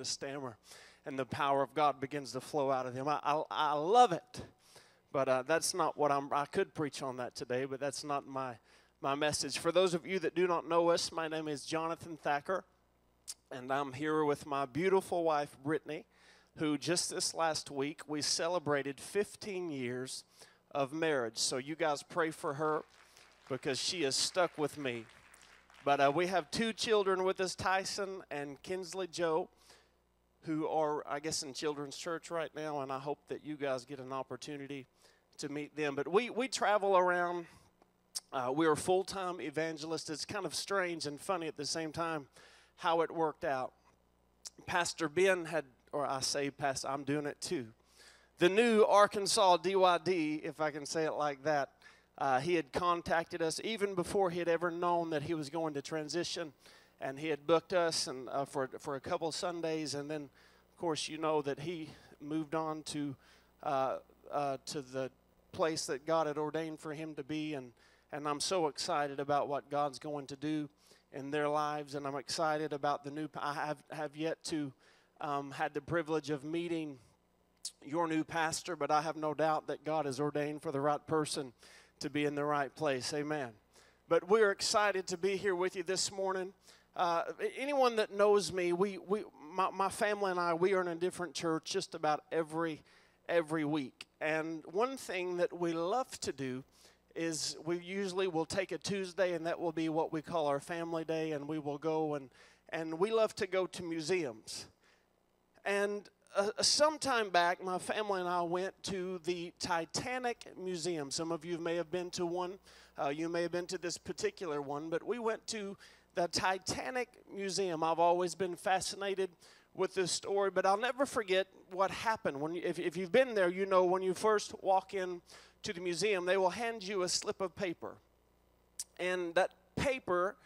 to stammer, and the power of God begins to flow out of them. I, I, I love it. But uh, that's not what I'm, I could preach on that today, but that's not my, my message. For those of you that do not know us, my name is Jonathan Thacker, and I'm here with my beautiful wife, Brittany, who just this last week we celebrated 15 years of marriage. So you guys pray for her because she is stuck with me. But uh, we have two children with us, Tyson and Kinsley Joe who are, I guess, in children's church right now, and I hope that you guys get an opportunity to meet them. But we, we travel around. Uh, we are full time evangelists. It's kind of strange and funny at the same time how it worked out. Pastor Ben had, or I say, Pastor, I'm doing it too. The new Arkansas DYD, if I can say it like that, uh, he had contacted us even before he had ever known that he was going to transition and he had booked us and uh, for for a couple Sundays, and then, of course, you know that he moved on to uh, uh, to the place that God had ordained for him to be, and and I'm so excited about what God's going to do in their lives, and I'm excited about the new. I have have yet to um, had the privilege of meeting your new pastor, but I have no doubt that God has ordained for the right person to be in the right place. Amen. But we're excited to be here with you this morning. Uh, anyone that knows me, we, we, my, my family and I, we are in a different church just about every, every week. And one thing that we love to do is we usually will take a Tuesday, and that will be what we call our family day, and we will go and, and we love to go to museums. And uh, some time back, my family and I went to the Titanic Museum. Some of you may have been to one. Uh, you may have been to this particular one, but we went to the Titanic Museum. I've always been fascinated with this story, but I'll never forget what happened. When if, if you've been there, you know when you first walk in to the museum, they will hand you a slip of paper, and that paper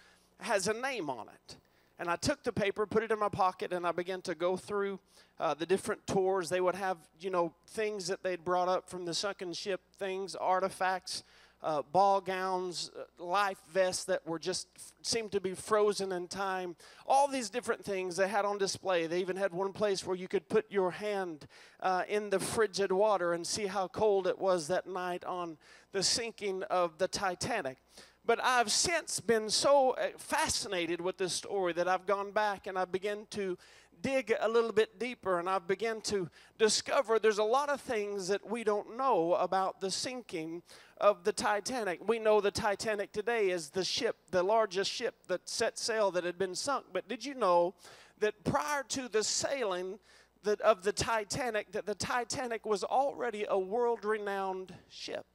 has a name on it. And I took the paper, put it in my pocket, and I began to go through uh, the different tours. They would have, you know, things that they'd brought up from the sunken ship, things, artifacts, uh, ball gowns, uh, life vests that were just seemed to be frozen in time. All these different things they had on display. They even had one place where you could put your hand uh, in the frigid water and see how cold it was that night on the sinking of the Titanic. But I've since been so uh, fascinated with this story that I've gone back and I began to dig a little bit deeper and I've begun to discover there's a lot of things that we don't know about the sinking of the Titanic. We know the Titanic today is the ship, the largest ship that set sail that had been sunk. But did you know that prior to the sailing that of the Titanic, that the Titanic was already a world-renowned ship?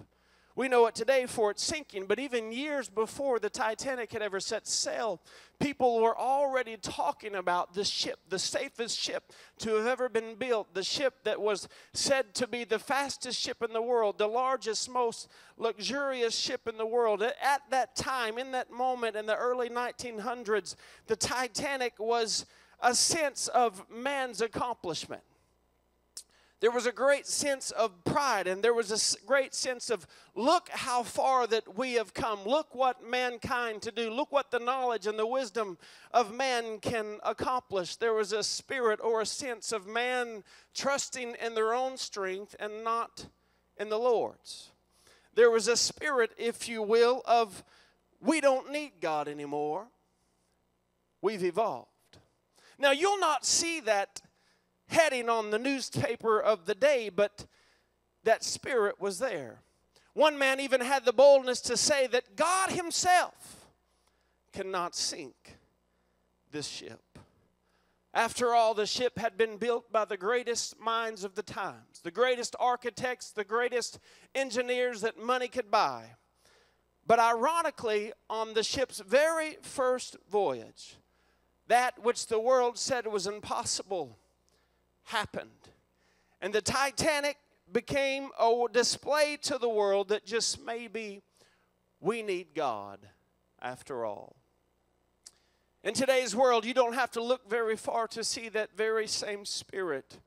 We know it today for its sinking, but even years before the Titanic had ever set sail, people were already talking about the ship, the safest ship to have ever been built, the ship that was said to be the fastest ship in the world, the largest, most luxurious ship in the world. At that time, in that moment in the early 1900s, the Titanic was a sense of man's accomplishment there was a great sense of pride and there was a great sense of look how far that we have come. Look what mankind to do. Look what the knowledge and the wisdom of man can accomplish. There was a spirit or a sense of man trusting in their own strength and not in the lord's. There was a spirit if you will of we don't need god anymore. We've evolved. Now you'll not see that heading on the newspaper of the day, but that spirit was there. One man even had the boldness to say that God Himself cannot sink this ship. After all, the ship had been built by the greatest minds of the times, the greatest architects, the greatest engineers that money could buy. But ironically, on the ship's very first voyage, that which the world said was impossible happened. And the Titanic became a display to the world that just maybe we need God after all. In today's world, you don't have to look very far to see that very same spirit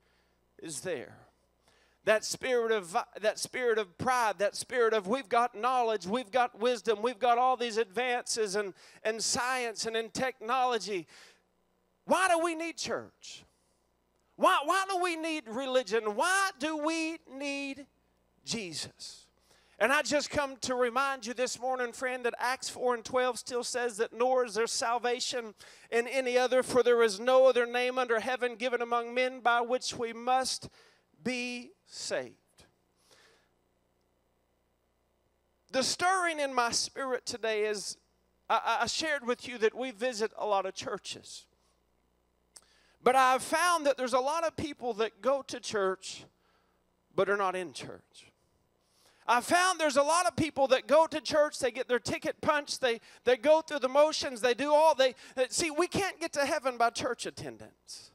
is there. That spirit of that spirit of pride, that spirit of we've got knowledge, we've got wisdom, we've got all these advances and, and science and in technology. Why do we need church? Why, why do we need religion? Why do we need Jesus? And I just come to remind you this morning, friend, that Acts 4 and 12 still says that nor is there salvation in any other, for there is no other name under heaven given among men by which we must be saved. The stirring in my spirit today is I, I shared with you that we visit a lot of churches. But I've found that there's a lot of people that go to church but are not in church. I found there's a lot of people that go to church, they get their ticket punched, they, they go through the motions, they do all they see. We can't get to heaven by church attendance.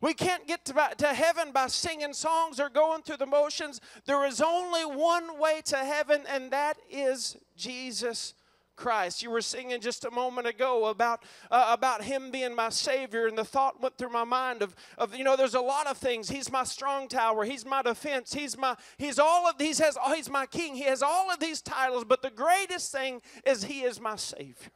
We can't get to, to heaven by singing songs or going through the motions. There is only one way to heaven, and that is Jesus Christ. You were singing just a moment ago about uh, about Him being my Savior, and the thought went through my mind of of you know there's a lot of things. He's my strong tower. He's my defense. He's my He's all of these. Has He's my King. He has all of these titles, but the greatest thing is He is my Savior.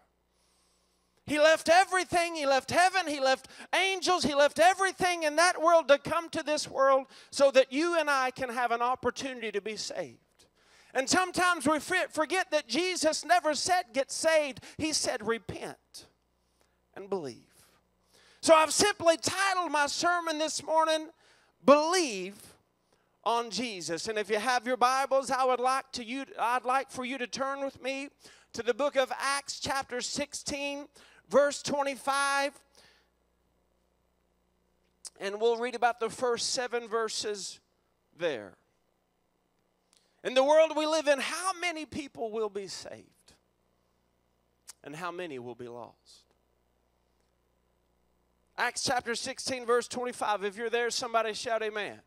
He left everything. He left heaven. He left angels. He left everything in that world to come to this world so that you and I can have an opportunity to be saved. And sometimes we forget that Jesus never said get saved, He said repent and believe. So I've simply titled my sermon this morning, Believe on Jesus. And if you have your Bibles, I would like to you I'd like for you to turn with me to the book of Acts chapter 16 verse 25 and we'll read about the first 7 verses there. In the world we live in, how many people will be saved? And how many will be lost? Acts chapter 16, verse 25. If you're there, somebody shout amen.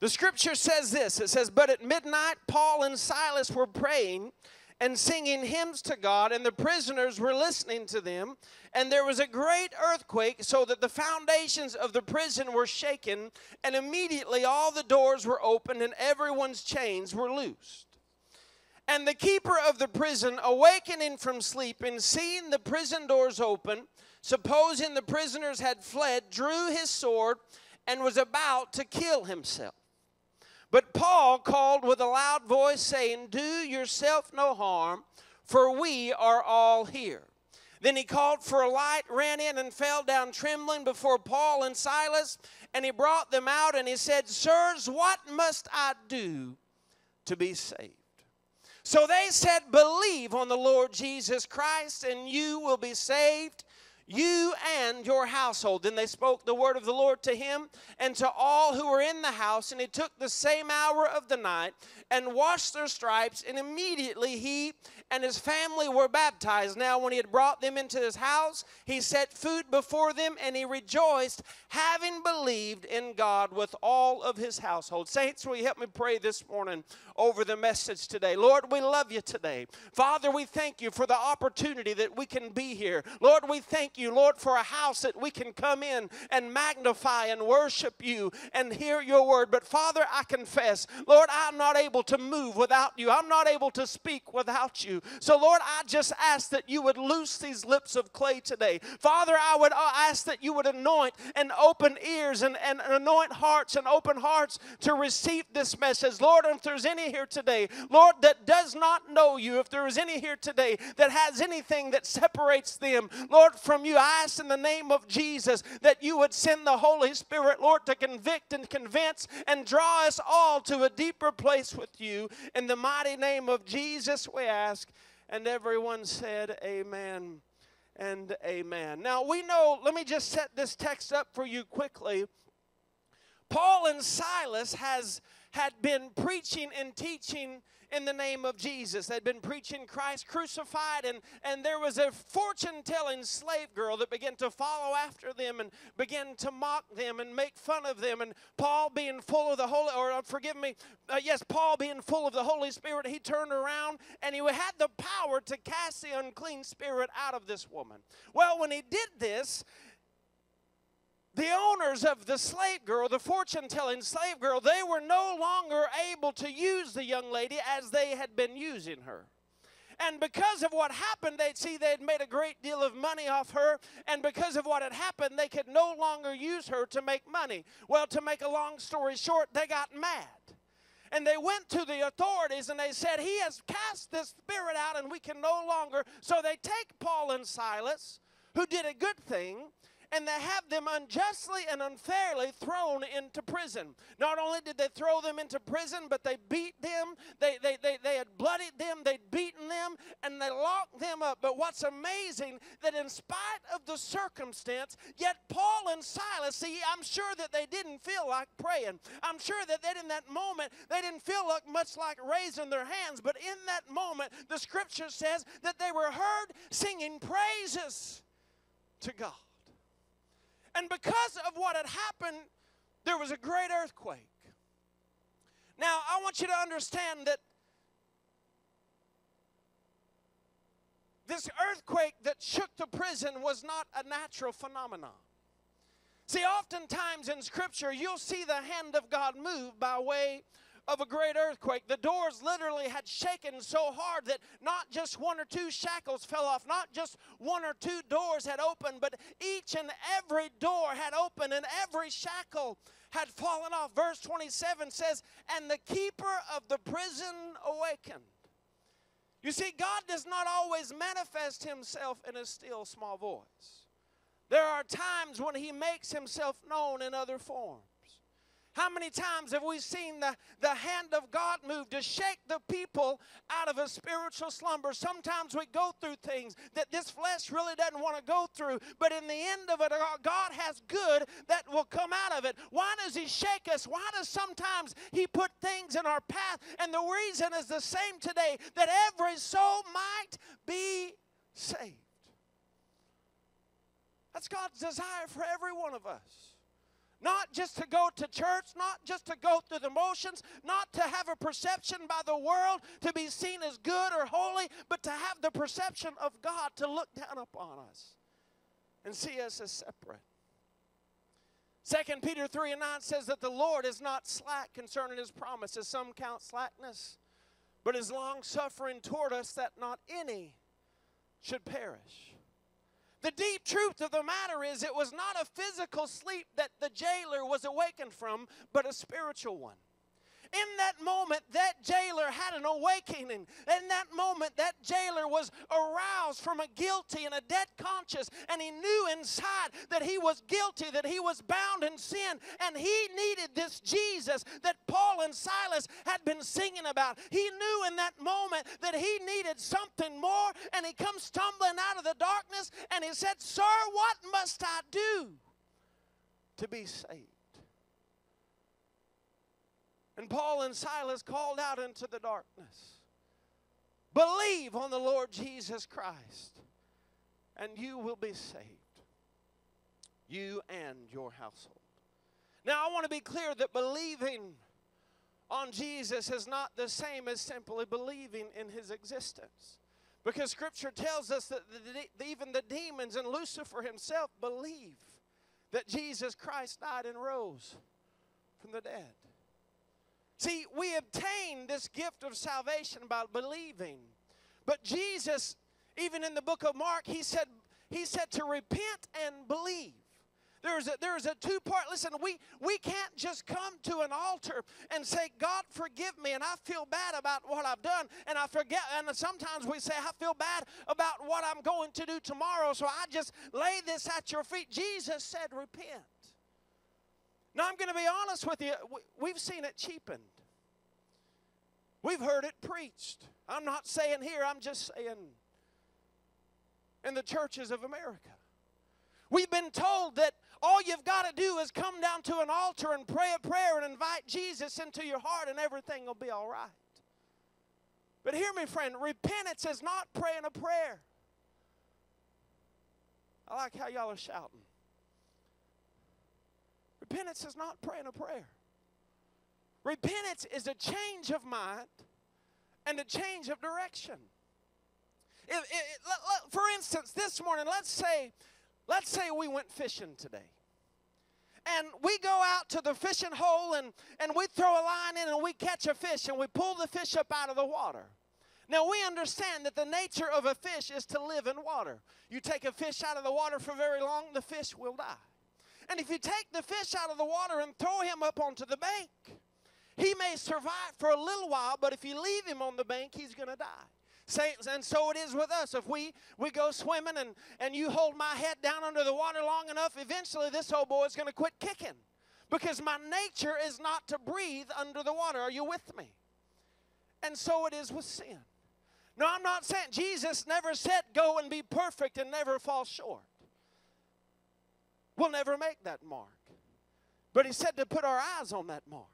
The scripture says this it says, But at midnight, Paul and Silas were praying and singing hymns to God, and the prisoners were listening to them. And there was a great earthquake, so that the foundations of the prison were shaken, and immediately all the doors were opened, and everyone's chains were loosed. And the keeper of the prison, awakening from sleep and seeing the prison doors open, supposing the prisoners had fled, drew his sword and was about to kill himself. But Paul called with a loud voice, saying, Do yourself no harm, for we are all here. Then he called for a light, ran in, and fell down trembling before Paul and Silas. And he brought them out, and he said, Sirs, what must I do to be saved? So they said, Believe on the Lord Jesus Christ, and you will be saved you and your household. Then they spoke the word of the Lord to him and to all who were in the house. And he took the same hour of the night and washed their stripes. And immediately he and his family were baptized. Now, when he had brought them into his house, he set food before them and he rejoiced, having believed in God with all of his household. Saints, will you help me pray this morning over the message today? Lord, we love you today. Father, we thank you for the opportunity that we can be here. Lord, we thank you, Lord, for a house that we can come in and magnify and worship you and hear your word. But Father, I confess, Lord, I'm not able to move without you. I'm not able to speak without you. So, Lord, I just ask that you would loose these lips of clay today. Father, I would uh, ask that you would anoint and open ears and, and anoint hearts and open hearts to receive this message. Lord, if there's any here today, Lord, that does not know you, if there is any here today that has anything that separates them, Lord, from you, I ask in the name of Jesus that you would send the Holy Spirit, Lord, to convict and convince and draw us all to a deeper place with you. In the mighty name of Jesus, we ask. And everyone said, Amen and amen. Now we know, let me just set this text up for you quickly. Paul and Silas has had been preaching and teaching in the name of Jesus. They'd been preaching Christ crucified, and, and there was a fortune telling slave girl that began to follow after them and began to mock them and make fun of them. And Paul, being full of the Holy, or uh, forgive me, uh, yes, Paul, being full of the Holy Spirit, he turned around and he had the power to cast the unclean spirit out of this woman. Well, when he did this, the owners of the slave girl, the fortune telling slave girl, they were no longer able to use the young lady as they had been using her. And because of what happened, they'd see they'd made a great deal of money off her. And because of what had happened, they could no longer use her to make money. Well, to make a long story short, they got mad. And they went to the authorities and they said, He has cast this spirit out and we can no longer. So they take Paul and Silas, who did a good thing, and they have them unjustly and unfairly thrown into prison. Not only did they throw them into prison, but they beat them, they, they, they, they had bloodied them, they'd beaten them, and they locked them up. But what's amazing, that in spite of the circumstance, yet Paul and Silas, see, I'm sure that they didn't feel like praying. I'm sure that they, in that moment, they didn't feel like much like raising their hands, but in that moment, the scripture says that they were heard singing praises to God. And because of what had happened, there was a great earthquake. Now, I want you to understand that this earthquake that shook the prison was not a natural phenomenon. See, oftentimes in Scripture, you'll see the hand of God move by way of a great earthquake. The doors literally had shaken so hard that not just one or two shackles fell off, not just one or two doors had opened, but each and every door had opened and every shackle had fallen off. Verse 27 says, And the keeper of the prison awakened. You see, God does not always manifest himself in a still small voice. There are times when he makes himself known in other forms. How many times have we seen the, the hand of God move to shake the people out of a spiritual slumber? Sometimes we go through things that this flesh really doesn't want to go through, but in the end of it, uh, God has good that will come out of it. Why does He shake us? Why does sometimes He put things in our path? And the reason is the same today that every soul might be saved. That's God's desire for every one of us. Not just to go to church, not just to go through the motions, not to have a perception by the world to be seen as good or holy, but to have the perception of God to look down upon us and see us as separate. 2 Peter 3 and 9 says that the Lord is not slack concerning his promises. Some count slackness, but is long suffering toward us that not any should perish. The deep truth of the matter is, it was not a physical sleep that the jailer was awakened from, but a spiritual one. In that moment, that jailer had an awakening. In that moment, that jailer was aroused from a guilty and a dead conscience, and he knew inside that he was guilty, that he was bound in sin, and he needed this Jesus that Paul and Silas had been singing about. He knew in that moment that he needed something more, and he comes tumbling out of the darkness and he said, Sir, what must I do to be saved? And Paul and Silas called out into the darkness Believe on the Lord Jesus Christ, and you will be saved, you and your household. Now, I want to be clear that believing on Jesus is not the same as simply believing in his existence. Because scripture tells us that the, even the demons and Lucifer himself believe that Jesus Christ died and rose from the dead. See, we obtain this gift of salvation by believing. But Jesus, even in the book of Mark, he said, he said to repent and believe. There's a, there's a two part, listen, we, we can't just come to an altar and say, God, forgive me, and I feel bad about what I've done, and I forget, and sometimes we say, I feel bad about what I'm going to do tomorrow, so I just lay this at your feet. Jesus said, repent. Now, I'm going to be honest with you. We've seen it cheapened. We've heard it preached. I'm not saying here, I'm just saying in the churches of America. We've been told that all you've got to do is come down to an altar and pray a prayer and invite Jesus into your heart, and everything will be all right. But hear me, friend repentance is not praying a prayer. I like how y'all are shouting. Repentance is not praying a prayer. Repentance is a change of mind and a change of direction. For instance, this morning, let's say, let's say we went fishing today. And we go out to the fishing hole and, and we throw a line in and we catch a fish and we pull the fish up out of the water. Now we understand that the nature of a fish is to live in water. You take a fish out of the water for very long, the fish will die. And if you take the fish out of the water and throw him up onto the bank, he may survive for a little while, but if you leave him on the bank, he's going to die. And so it is with us. If we, we go swimming and, and you hold my head down under the water long enough, eventually this old boy is going to quit kicking. Because my nature is not to breathe under the water. Are you with me? And so it is with sin. No, I'm not saying Jesus never said go and be perfect and never fall short. We'll never make that mark. But he said to put our eyes on that mark.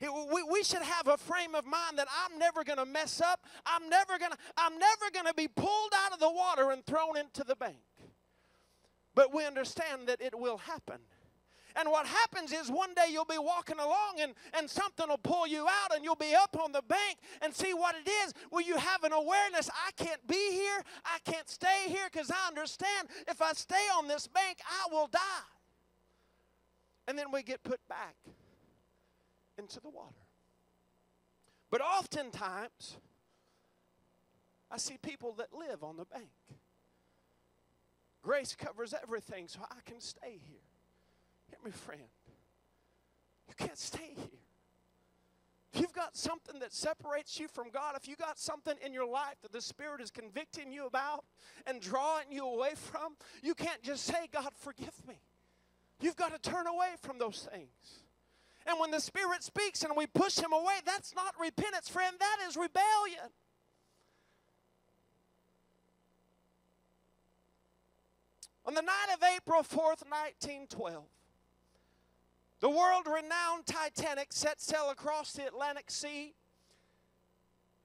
We, we should have a frame of mind that I'm never going to mess up. I'm never going to I'm never going to be pulled out of the water and thrown into the bank. But we understand that it will happen. And what happens is one day you'll be walking along and, and something will pull you out and you'll be up on the bank and see what it is. Will you have an awareness? I can't be here. I can't stay here because I understand if I stay on this bank, I will die. And then we get put back into the water. But oftentimes, I see people that live on the bank. Grace covers everything, so I can stay here. Hear me, friend. You can't stay here. If you've got something that separates you from God, if you've got something in your life that the Spirit is convicting you about and drawing you away from, you can't just say, God, forgive me. You've got to turn away from those things. And when the Spirit speaks and we push Him away, that's not repentance, friend, that is rebellion. On the night of April 4th, 1912, the world renowned Titanic set sail across the Atlantic Sea.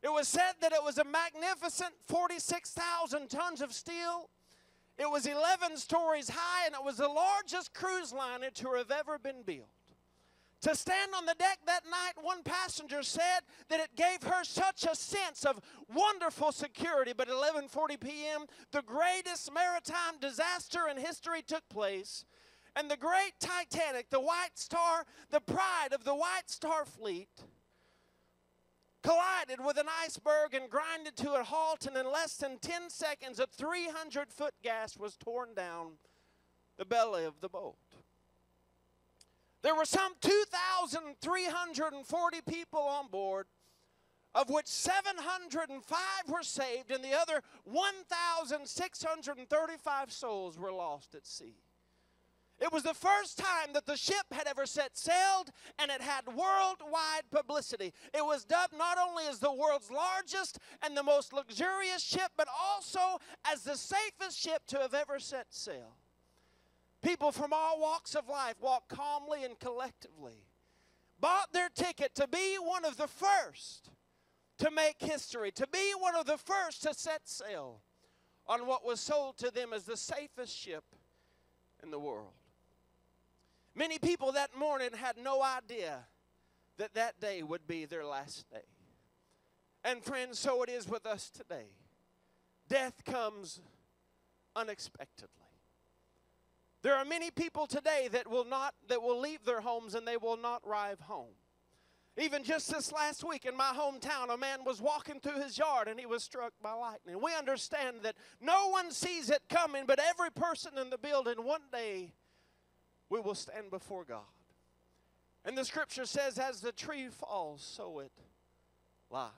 It was said that it was a magnificent 46,000 tons of steel. It was 11 stories high, and it was the largest cruise liner to have ever been built. To stand on the deck that night, one passenger said that it gave her such a sense of wonderful security. But at 11:40 p.m., the greatest maritime disaster in history took place and the great Titanic, the White Star, the pride of the White Star Fleet, collided with an iceberg and grinded to a halt, and in less than 10 seconds, a 300 foot gas was torn down the belly of the boat. There were some 2,340 people on board, of which 705 were saved, and the other 1,635 souls were lost at sea. It was the first time that the ship had ever set sailed and it had worldwide publicity. It was dubbed not only as the world's largest and the most luxurious ship, but also as the safest ship to have ever set sail. People from all walks of life walked calmly and collectively, bought their ticket to be one of the first to make history, to be one of the first to set sail on what was sold to them as the safest ship in the world. Many people that morning had no idea that that day would be their last day. And friends, so it is with us today. Death comes unexpectedly. There are many people today that will not that will leave their homes and they will not arrive home. Even just this last week in my hometown, a man was walking through his yard and he was struck by lightning. We understand that no one sees it coming, but every person in the building one day we will stand before God. And the scripture says, as the tree falls, so it lies.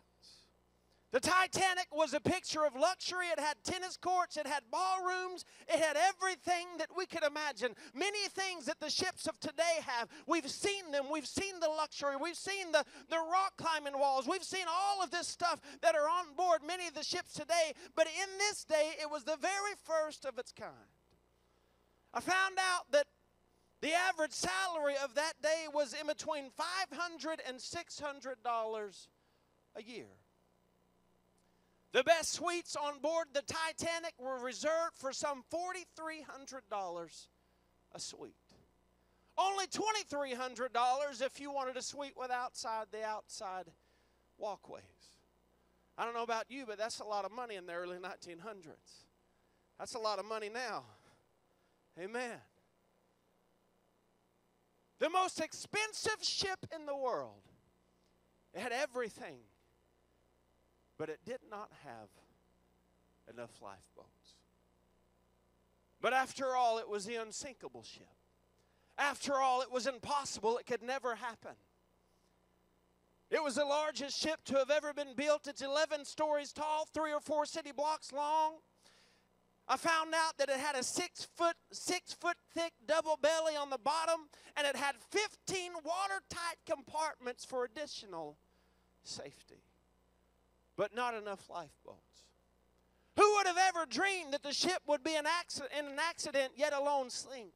The Titanic was a picture of luxury. It had tennis courts, it had ballrooms, it had everything that we could imagine. Many things that the ships of today have. We've seen them. We've seen the luxury. We've seen the, the rock climbing walls. We've seen all of this stuff that are on board many of the ships today. But in this day, it was the very first of its kind. I found out that the average salary of that day was in between $500 and $600 a year. The best suites on board the Titanic were reserved for some $4,300 a suite. Only $2,300 if you wanted a suite with outside the outside walkways. I don't know about you, but that's a lot of money in the early 1900s. That's a lot of money now. Amen. The most expensive ship in the world. It had everything but it did not have enough lifeboats. But after all, it was the unsinkable ship. After all, it was impossible, it could never happen. It was the largest ship to have ever been built. It's 11 stories tall, three or four city blocks long. I found out that it had a six foot, six foot thick double belly on the bottom, and it had 15 watertight compartments for additional safety, but not enough lifeboats. Who would have ever dreamed that the ship would be an accident, in an accident, yet alone sink?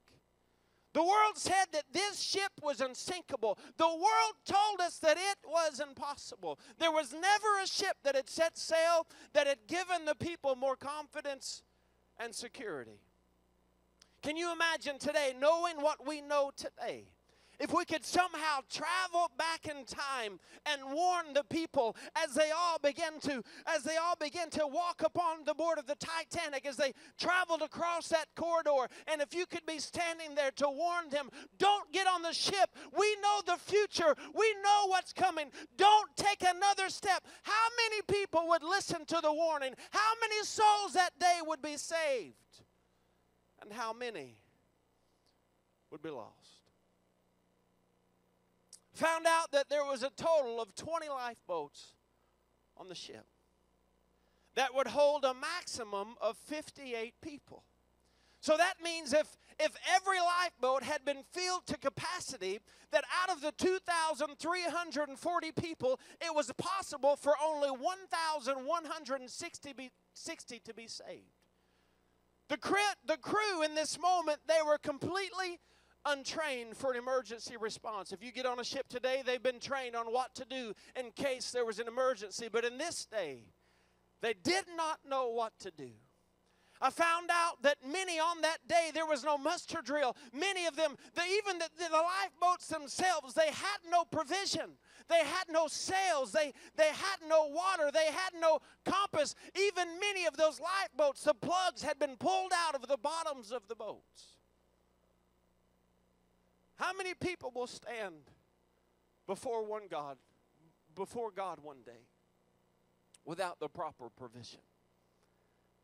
The world said that this ship was unsinkable. The world told us that it was impossible. There was never a ship that had set sail that had given the people more confidence and security. Can you imagine today, knowing what we know today? If we could somehow travel back in time and warn the people as they all begin to as they all began to walk upon the board of the Titanic as they traveled across that corridor and if you could be standing there to warn them don't get on the ship. We know the future. We know what's coming. Don't take another step. How many people would listen to the warning? How many souls that day would be saved? And how many would be lost found out that there was a total of 20 lifeboats on the ship that would hold a maximum of 58 people. So that means if, if every lifeboat had been filled to capacity, that out of the 2,340 people, it was possible for only 1,160 be, 60 to be saved. The, the crew in this moment, they were completely untrained for an emergency response. If you get on a ship today, they've been trained on what to do in case there was an emergency. But in this day, they did not know what to do. I found out that many on that day there was no muster drill. Many of them, the, even the, the, lifeboats themselves, they had no provision. They had no sails. They, they had no water. They had no compass. Even many of those lifeboats, the plugs had been pulled out of the bottoms of the boats. How many people will stand before one God, before God one day without the proper provision?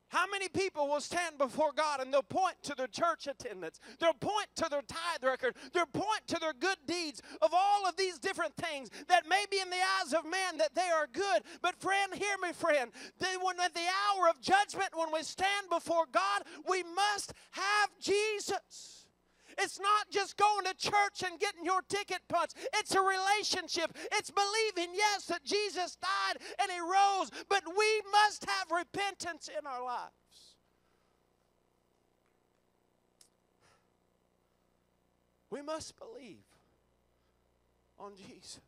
How many people will stand before God and they'll point to their church attendance? They'll point to their tithe record. They'll point to their good deeds of all of these different things that may be in the eyes of man that they are good. But friend, hear me, friend. They, when at the hour of judgment, when we stand before God, we must have Jesus. It's not just going to church and getting your ticket punched. It's a relationship. It's believing, yes, that Jesus died and he rose, but we must have repentance in our lives. We must believe on Jesus.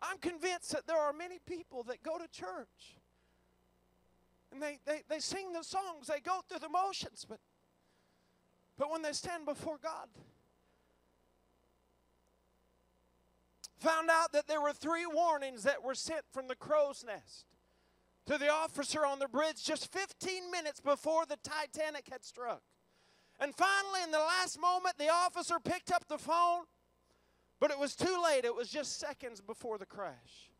I'm convinced that there are many people that go to church and they, they, they sing the songs, they go through the motions, but but when they stand before God, found out that there were three warnings that were sent from the crow's nest to the officer on the bridge just 15 minutes before the Titanic had struck. And finally, in the last moment, the officer picked up the phone, but it was too late. It was just seconds before the crash.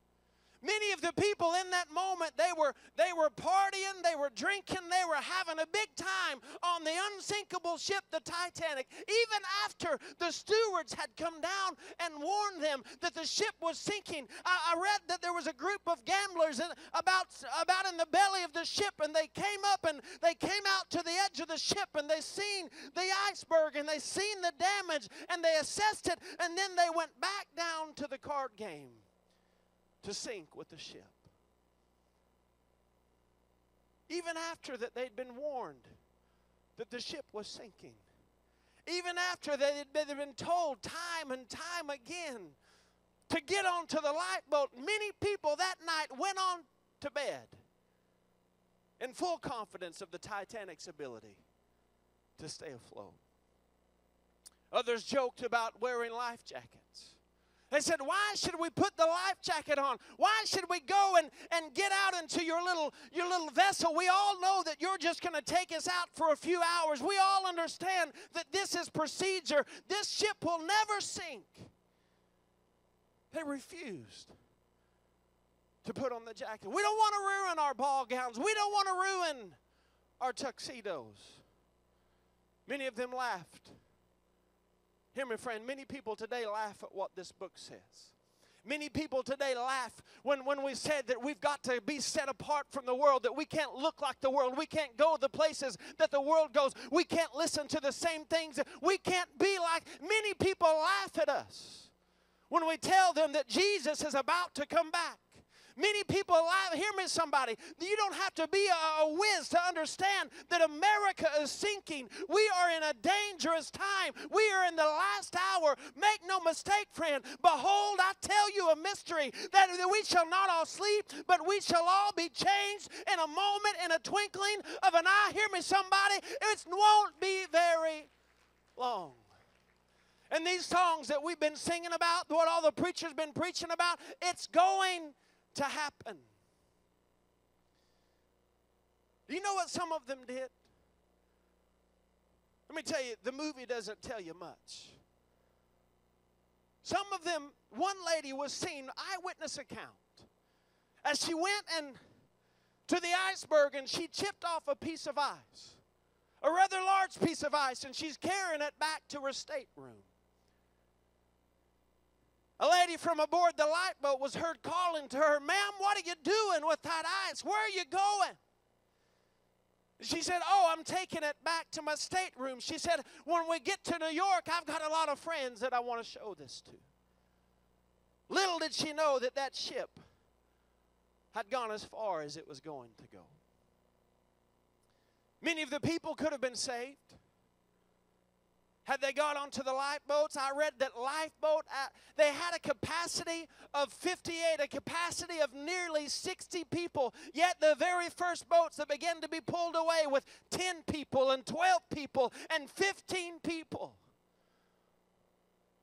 Many of the people in that moment, they were, they were partying, they were drinking, they were having a big time on the unsinkable ship, the Titanic. Even after the stewards had come down and warned them that the ship was sinking, I, I read that there was a group of gamblers in, about, about in the belly of the ship, and they came up and they came out to the edge of the ship and they seen the iceberg and they seen the damage and they assessed it, and then they went back down to the card game to sink with the ship. Even after that they'd been warned that the ship was sinking. Even after they had been told time and time again to get onto the lifeboat, many people that night went on to bed in full confidence of the Titanic's ability to stay afloat. Others joked about wearing life jackets. They said, Why should we put the life jacket on? Why should we go and, and get out into your little, your little vessel? We all know that you're just going to take us out for a few hours. We all understand that this is procedure. This ship will never sink. They refused to put on the jacket. We don't want to ruin our ball gowns. We don't want to ruin our tuxedos. Many of them laughed. Hear me, friend. Many people today laugh at what this book says. Many people today laugh when, when we said that we've got to be set apart from the world, that we can't look like the world, we can't go the places that the world goes, we can't listen to the same things, we can't be like. Many people laugh at us when we tell them that Jesus is about to come back. Many people alive, hear me, somebody. You don't have to be a, a whiz to understand that America is sinking. We are in a dangerous time. We are in the last hour. Make no mistake, friend. Behold, I tell you a mystery that, that we shall not all sleep, but we shall all be changed in a moment, in a twinkling of an eye. Hear me, somebody. It won't be very long. And these songs that we've been singing about, what all the preachers been preaching about, it's going to happen. Do you know what some of them did? Let me tell you, the movie doesn't tell you much. Some of them, one lady was seen, eyewitness account, as she went and to the iceberg and she chipped off a piece of ice, a rather large piece of ice, and she's carrying it back to her stateroom. A lady from aboard the lifeboat was heard calling to her, Ma'am, what are you doing with that ice? Where are you going? She said, Oh, I'm taking it back to my stateroom. She said, When we get to New York, I've got a lot of friends that I want to show this to. Little did she know that that ship had gone as far as it was going to go. Many of the people could have been saved. Had they got onto the lifeboats, I read that lifeboat, uh, they had a capacity of 58, a capacity of nearly 60 people. Yet the very first boats that began to be pulled away with 10 people and 12 people and 15 people.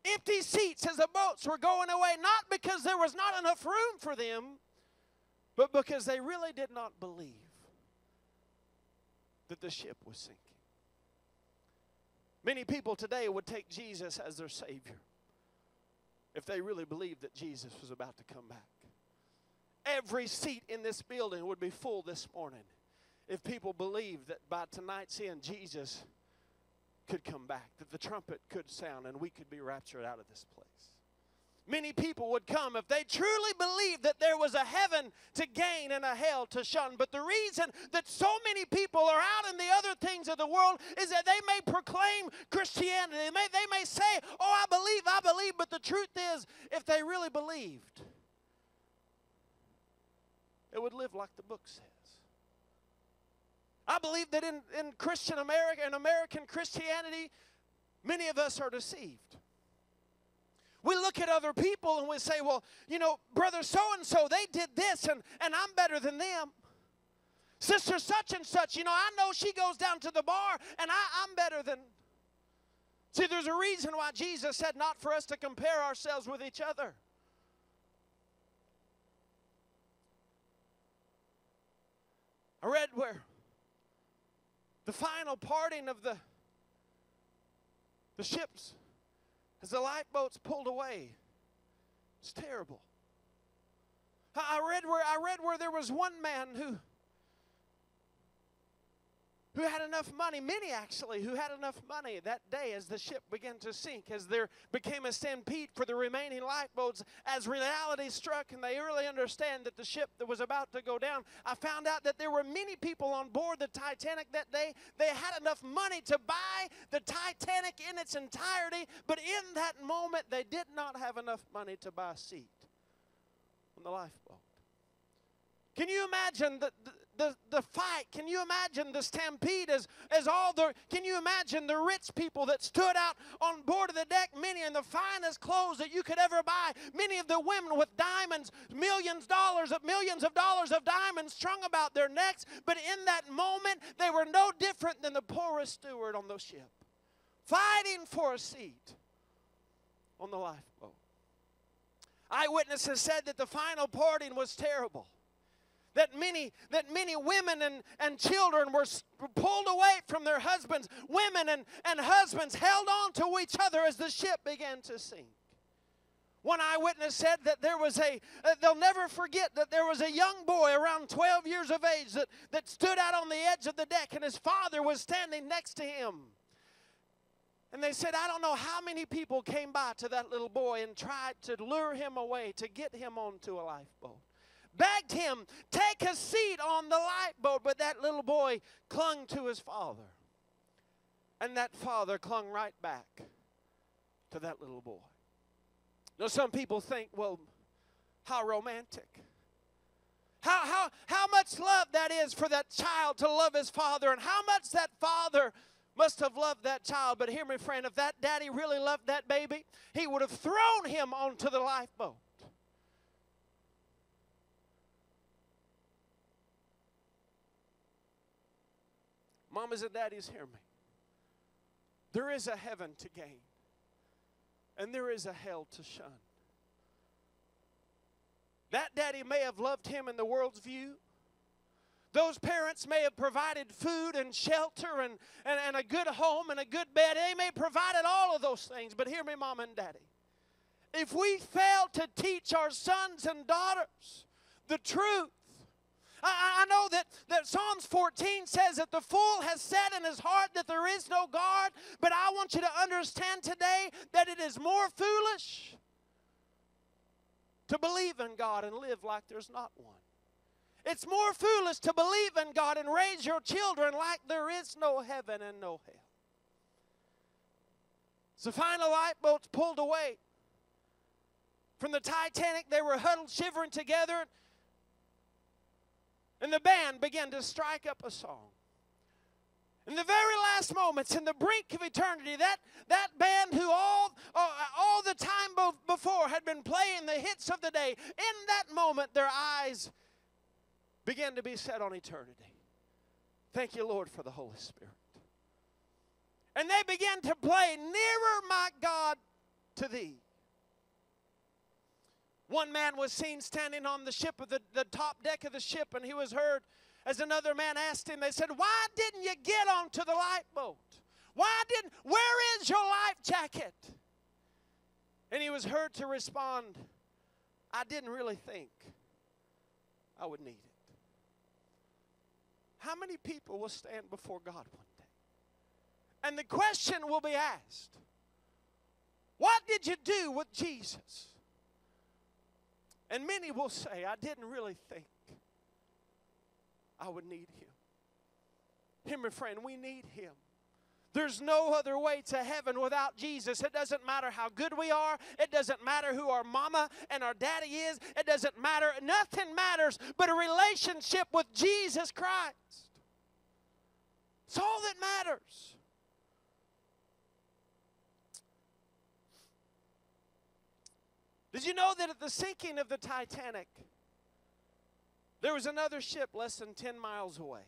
Empty seats as the boats were going away, not because there was not enough room for them, but because they really did not believe that the ship was sinking. Many people today would take Jesus as their Savior if they really believed that Jesus was about to come back. Every seat in this building would be full this morning if people believed that by tonight's end, Jesus could come back, that the trumpet could sound, and we could be raptured out of this place many people would come if they truly believed that there was a heaven to gain and a hell to shun. But the reason that so many people are out in the other things of the world is that they may proclaim Christianity. They may, they may say, Oh, I believe, I believe. But the truth is, if they really believed, it would live like the book says. I believe that in, in Christian America, in American Christianity, many of us are deceived. We look at other people and we say, well, you know, brother so and so, they did this and, and I'm better than them. Sister such and such, you know, I know she goes down to the bar and I, I'm better than. See, there's a reason why Jesus said not for us to compare ourselves with each other. I read where the final parting of the the ships as the lifeboats pulled away. It's terrible. I read where I read where there was one man who who had enough money, many actually, who had enough money that day as the ship began to sink, as there became a stampede for the remaining lifeboats, as reality struck and they really understand that the ship that was about to go down. I found out that there were many people on board the Titanic that day. They had enough money to buy the Titanic in its entirety, but in that moment, they did not have enough money to buy a seat on the lifeboat. Can you imagine the, the the, the fight. Can you imagine the stampede as, as all the, can you imagine the rich people that stood out on board of the deck, many in the finest clothes that you could ever buy, many of the women with diamonds, millions of dollars of millions of dollars of diamonds strung about their necks, but in that moment they were no different than the poorest steward on the ship, fighting for a seat on the lifeboat. Eyewitnesses said that the final parting was terrible that many that many women and, and children were pulled away from their husbands women and, and husbands held on to each other as the ship began to sink One eyewitness said that there was a, uh, they'll never forget that there was a young boy around 12 years of age that, that stood out on the edge of the deck and his father was standing next to him. And they said, I don't know how many people came by to that little boy and tried to lure him away, to get him onto a lifeboat. Begged him, take a seat on the lifeboat, but that little boy clung to his father. And that father clung right back to that little boy. Now, some people think, well, how romantic. How, how, how much love that is for that child to love his father, and how much that father must have loved that child. But hear me, friend, if that daddy really loved that baby, he would have thrown him onto the lifeboat. Mamas and daddies, hear me. There is a heaven to gain and there is a hell to shun. That daddy may have loved him in the world's view. Those parents may have provided food and shelter and, and, and a good home and a good bed. They may have provided all of those things. But hear me, mom and daddy. If we fail to teach our sons and daughters the truth, I, I know that, that Psalms 14 says that the fool has said in his heart that there is no God, but I want you to understand today that it is more foolish to believe in God and live like there's not one. It's more foolish to believe in God and raise your children like there is no heaven and no hell. So final lifeboats pulled away from the Titanic. They were huddled, shivering together. And the band began to strike up a song. In the very last moments, in the brink of eternity, that, that band who all, uh, all the time before had been playing the hits of the day, in that moment, their eyes began to be set on eternity. Thank you, Lord, for the Holy Spirit. And they began to play, Nearer, my God, to thee. One man was seen standing on the ship of the, the top deck of the ship, and he was heard as another man asked him, they said, Why didn't you get onto the lifeboat? Why didn't, where is your life jacket? And he was heard to respond, I didn't really think I would need it. How many people will stand before God one day? And the question will be asked What did you do with Jesus? And many will say, I didn't really think I would need him. Him, my friend, we need him. There's no other way to heaven without Jesus. It doesn't matter how good we are. It doesn't matter who our mama and our daddy is. It doesn't matter. Nothing matters but a relationship with Jesus Christ. It's all that matters. Did you know that at the sinking of the Titanic, there was another ship less than 10 miles away?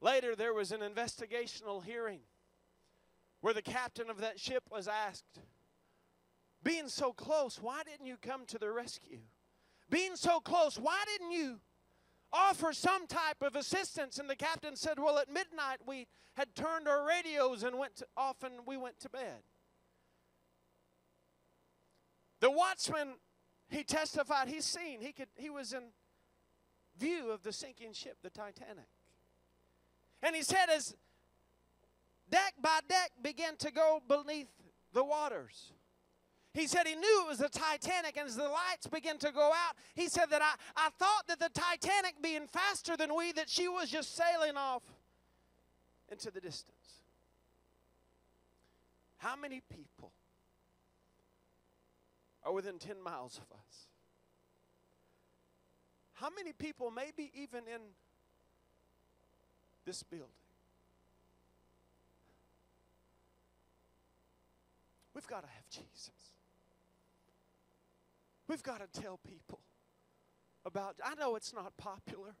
Later, there was an investigational hearing where the captain of that ship was asked, Being so close, why didn't you come to the rescue? Being so close, why didn't you offer some type of assistance? And the captain said, Well, at midnight we had turned our radios and went to, off and we went to bed. The watchman, he testified, he's seen, he, could, he was in view of the sinking ship, the Titanic. And he said, as deck by deck began to go beneath the waters, he said he knew it was the Titanic, and as the lights began to go out, he said that I, I thought that the Titanic being faster than we, that she was just sailing off into the distance. How many people are within 10 miles of us. How many people, maybe even in this building, we've got to have Jesus. We've got to tell people about, I know it's not popular.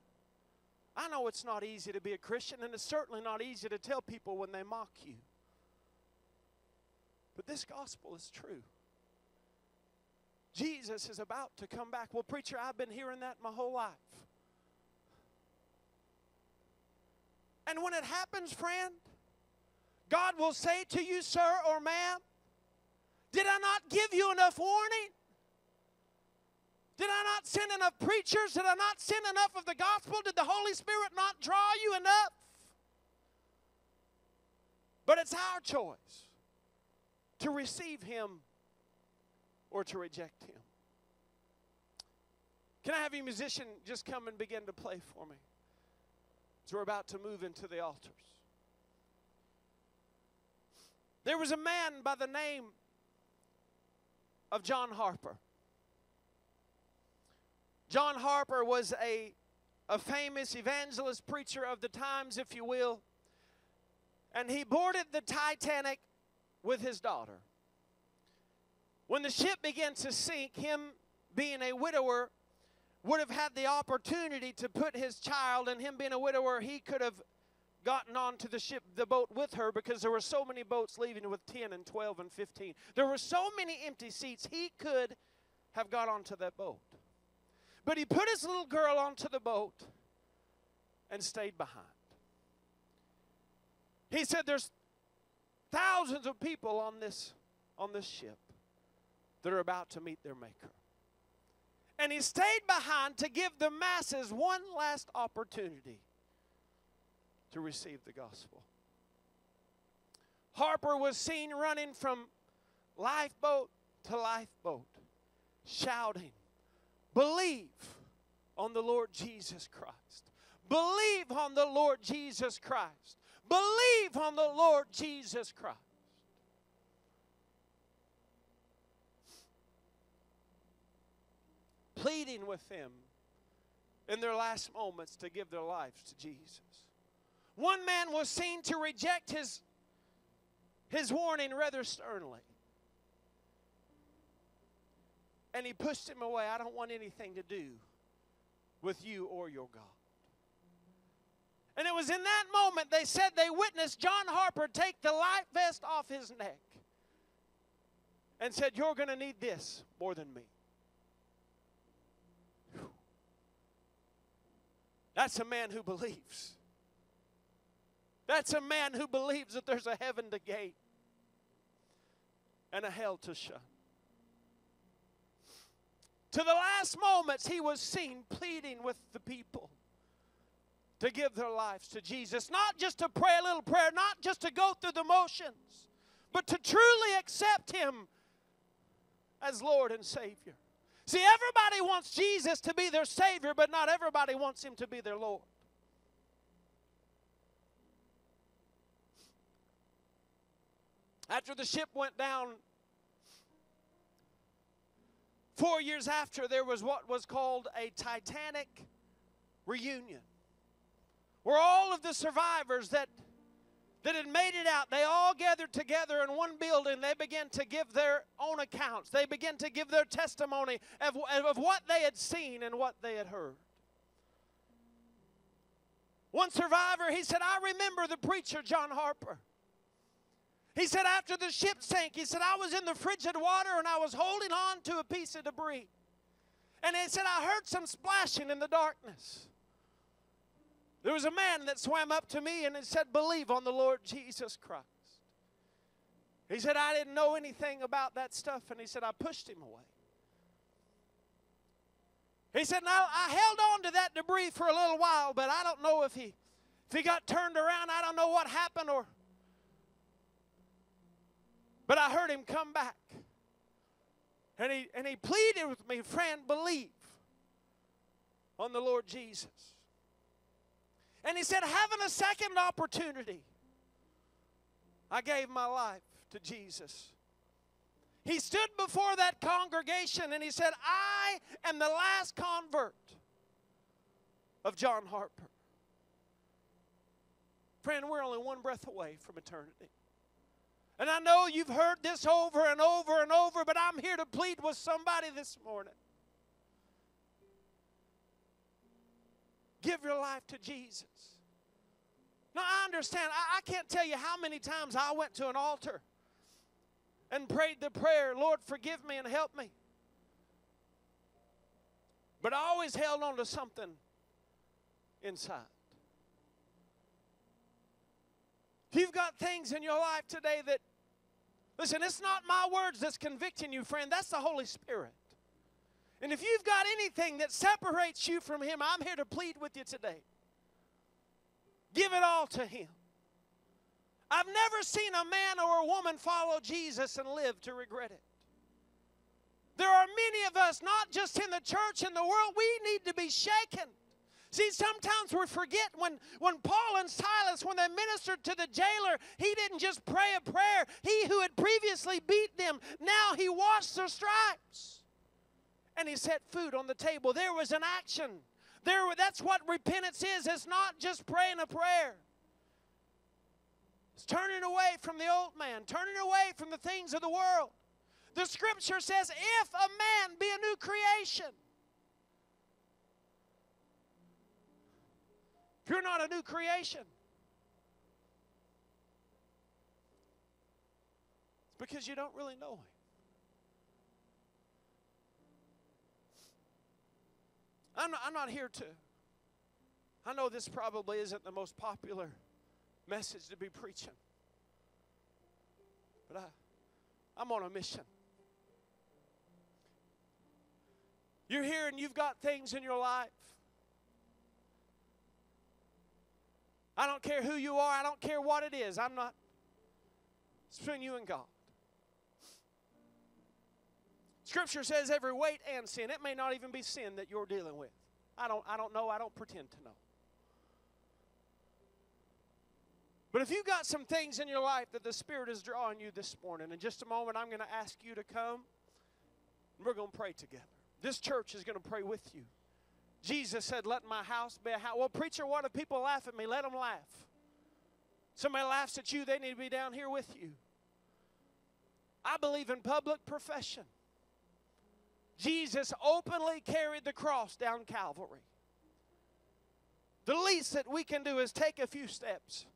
I know it's not easy to be a Christian, and it's certainly not easy to tell people when they mock you. But this gospel is true. Jesus is about to come back. Well, preacher, I've been hearing that my whole life. And when it happens, friend, God will say to you, sir or ma'am, Did I not give you enough warning? Did I not send enough preachers? Did I not send enough of the gospel? Did the Holy Spirit not draw you enough? But it's our choice to receive Him or to reject Him. Can I have a musician just come and begin to play for me? As we're about to move into the altars. There was a man by the name of John Harper. John Harper was a, a famous evangelist preacher of the times, if you will, and he boarded the Titanic with his daughter. When the ship began to sink, him being a widower would have had the opportunity to put his child, and him being a widower, he could have gotten onto the ship, the boat with her because there were so many boats leaving with 10 and 12 and 15. There were so many empty seats, he could have got onto that boat. But he put his little girl onto the boat and stayed behind. He said there's thousands of people on this on this ship that are about to meet their maker. And he stayed behind to give the masses one last opportunity to receive the gospel. Harper was seen running from lifeboat to lifeboat, shouting, Believe on the Lord Jesus Christ. Believe on the Lord Jesus Christ. Believe on the Lord Jesus Christ. Pleading with them in their last moments to give their lives to Jesus. One man was seen to reject his, his warning rather sternly. And he pushed him away. I don't want anything to do with you or your God. And it was in that moment they said they witnessed John Harper take the life vest off his neck and said, You're going to need this more than me. That's a man who believes. That's a man who believes that there's a heaven to gate and a hell to shut. To the last moments, he was seen pleading with the people to give their lives to Jesus. Not just to pray a little prayer, not just to go through the motions, but to truly accept Him as Lord and Savior. See, everybody wants Jesus to be their Savior, but not everybody wants Him to be their Lord. After the ship went down, four years after, there was what was called a Titanic reunion, where all of the survivors that that had made it out, they all gathered together in one building. They began to give their own accounts. They began to give their testimony of, of what they had seen and what they had heard. One survivor, he said, I remember the preacher, John Harper. He said, after the ship sank, he said, I was in the frigid water and I was holding on to a piece of debris. And he said, I heard some splashing in the darkness. There was a man that swam up to me and said, Believe on the Lord Jesus Christ. He said, I didn't know anything about that stuff. And he said, I pushed him away. He said, Now I held on to that debris for a little while, but I don't know if he if he got turned around. I don't know what happened or but I heard him come back. And he, and he pleaded with me, friend, believe on the Lord Jesus. And he said, having a second opportunity, I gave my life to Jesus. He stood before that congregation and he said, I am the last convert of John Harper. Friend, we're only one breath away from eternity. And I know you've heard this over and over and over, but I'm here to plead with somebody this morning. Give your life to Jesus. Now, I understand. I, I can't tell you how many times I went to an altar and prayed the prayer, Lord, forgive me and help me. But I always held on to something inside. You've got things in your life today that Listen, it's not my words that's convicting you, friend. That's the Holy Spirit. And if you've got anything that separates you from Him, I'm here to plead with you today. Give it all to Him. I've never seen a man or a woman follow Jesus and live to regret it. There are many of us, not just in the church, in the world, we need to be shaken. See, sometimes we forget when, when Paul and Silas, when they ministered to the jailer, he didn't just pray a prayer. He who had previously beat them, now he washed their stripes. And he set food on the table. There was an action. There, that's what repentance is. It's not just praying a prayer. It's turning away from the old man, turning away from the things of the world. The scripture says, if a man be a new creation, if you're not a new creation, it's because you don't really know Him. I'm not, I'm not here to, I know this probably isn't the most popular message to be preaching, but I, I'm on a mission. You're here and you've got things in your life. I don't care who you are, I don't care what it is. I'm not. It's between you and God. Scripture says every weight and sin. It may not even be sin that you're dealing with. I don't, I don't know. I don't pretend to know. But if you've got some things in your life that the Spirit is drawing you this morning, in just a moment, I'm going to ask you to come and we're going to pray together. This church is going to pray with you. Jesus said, Let my house be a house. Well, preacher, what if people laugh at me? Let them laugh. Somebody laughs at you, they need to be down here with you. I believe in public profession. Jesus openly carried the cross down Calvary. The least that we can do is take a few steps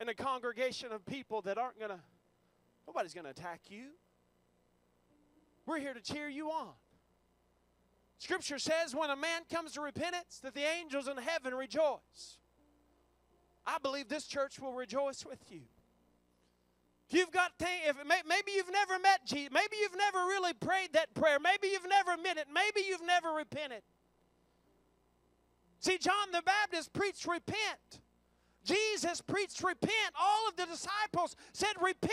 in a congregation of people that aren't going to, nobody's going to attack you. We're here to cheer you on. Scripture says when a man comes to repentance, that the angels in heaven rejoice. I believe this church will rejoice with you. You've got if maybe you've never met Jesus, maybe you've never really prayed that prayer, maybe you've never meant it, maybe you've never repented. See, John the Baptist preached repent. Jesus preached repent. All of the disciples said repent.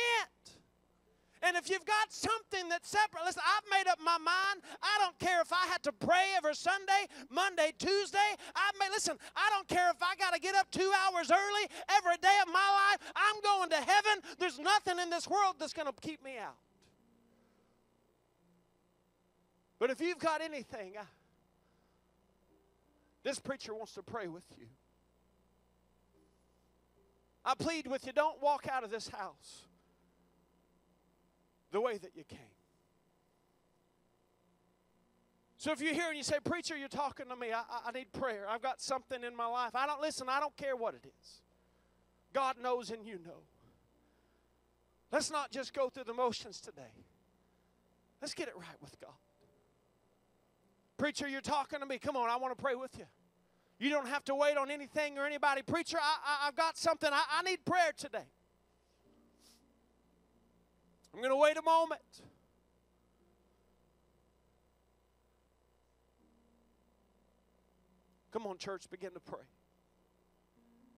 And if you've got something that's separate, listen, I've made up my mind. I don't care if I had to pray every Sunday, Monday, Tuesday. I may listen, I don't care if I got to get up two hours early every day of my life. I'm going to heaven. There's nothing in this world that's going to keep me out. But if you've got anything, I, this preacher wants to pray with you. I plead with you, don't walk out of this house the way that you came. So if you're here and you say, Preacher, you're talking to me, I, I need prayer. I've got something in my life. I don't listen, I don't care what it is. God knows and you know. Let's not just go through the motions today. Let's get it right with God. Preacher, you're talking to me. Come on, I want to pray with you. You don't have to wait on anything or anybody. Preacher, I, have got something. I, I need prayer today. I'm going to wait a moment. Come on, church, begin to pray.